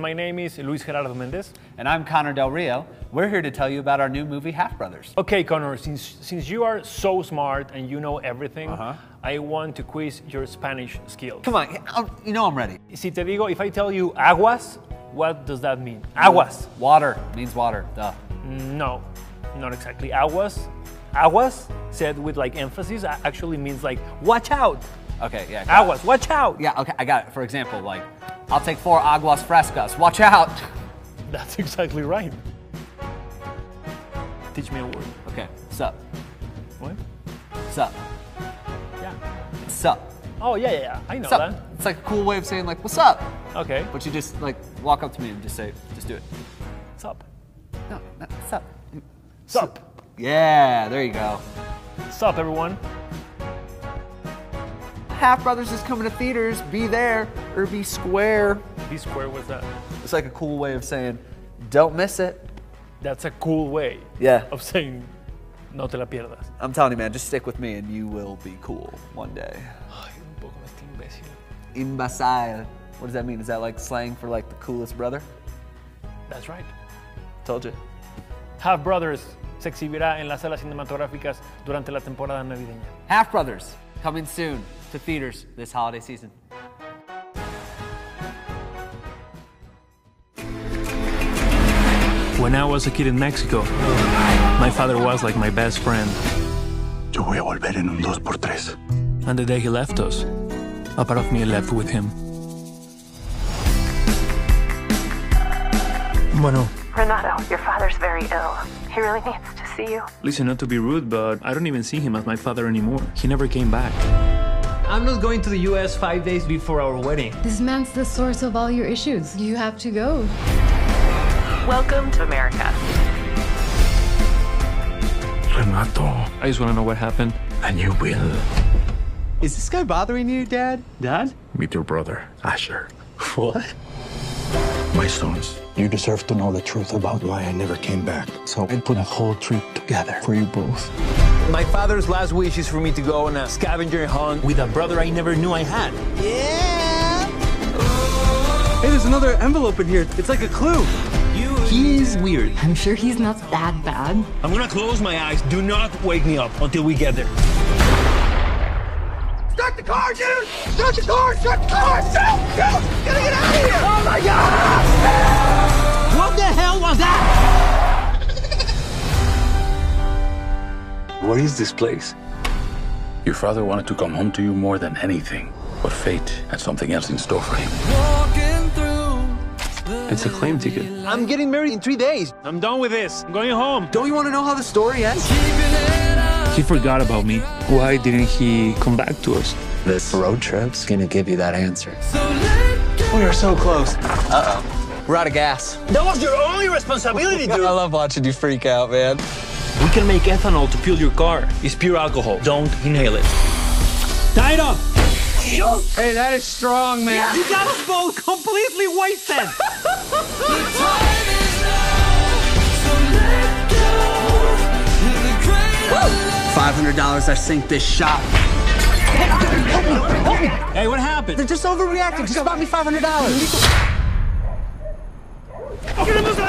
My name is Luis Gerardo Méndez. And I'm Connor Del Rio. We're here to tell you about our new movie, Half Brothers. Okay, Connor, since, since you are so smart and you know everything, Uh-huh. I want to quiz your Spanish skills. Come on, I'll- you know I'm ready. Si te digo, if I tell you aguas, what does that mean? Aguas. Water means water, duh. No, not exactly. Aguas, aguas, said with like emphasis, actually means like watch out. Okay, yeah. got it. Aguas, watch out. Yeah, okay, I got it. For example, like, I'll take four aguas frescas. Watch out. That's exactly right. Teach me a word. Okay, sup, What? sup, Yeah. sup, Oh yeah, yeah, yeah. I know sup. It's like a cool way of saying like, what's up? Okay. But you just like walk up to me and just say, just do it. Sup. No, no, sup. Sup. Yeah, there you go. Sup, everyone. Half Brothers is coming to theaters. Be there or be square. Be square with that. It's like a cool way of saying, don't miss it. That's a cool way Yeah. of saying no te la pierdas. I'm telling you, man, just stick with me and you will be cool one day. Ay, un poco este imbécil. Imbecile. What does that mean? Is that like slang for like the coolest brother? That's right. Told you. Half Brothers se exhibirá en las salas cinematográficas durante la temporada navideña. Half Brothers coming soon to theaters this holiday season. When I was a kid in Mexico, my father was like my best friend. Yo voy a volver en un 2x3. And the day he left us, a part of me left with him. Bueno, Renato, your father's very ill. He really needs to see you. listen, not to be rude, but I don't even see him as my father anymore. He never came back. I'm not going to the US five days before our wedding. This man's the source of all your issues. You have to go. Welcome to America. Renato, I just want to know what happened. and you will Is this guy bothering you, Dad? Dad? meet your brother, Asher. What? My sons, you deserve to know the truth about why I never came back. So I put a whole trip together for you both. My father's last wish is for me to go on a scavenger hunt with a brother I never knew I had. Yeah! Hey, there's another envelope in here. It's like a clue. He's weird. I'm sure he's not that bad. I'm gonna close my eyes. Do not wake me up until we get there. Start the car, dude! Start the car! Start the car! Shoot! Shoot! Gotta get out of here! Hell was that? What is this place? Your father wanted to come home to you more than anything, but fate had something else in store for him. It's a claim ticket. I'm getting married in three days. I'm done with this. I'm going home. Don't you want to know how the story ends? He forgot about me. Why didn't he come back to us? This road trip's gonna give you that answer. We are so close. Uh oh. We're out of gas. That was your only responsibility, dude. I love watching you freak out, man. We can make ethanol to fuel your car. It's pure alcohol. Don't inhale it. Tie it up. Hey, that is strong, man. You got us both completely wasted. Five hundred dollars, I sink this shop. Hey, what happened? They're just overreacting. Just bought me five hundred dollars. Get in the